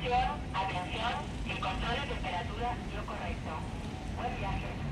Atención, atención, el control de temperatura dio correcto. Buen viaje.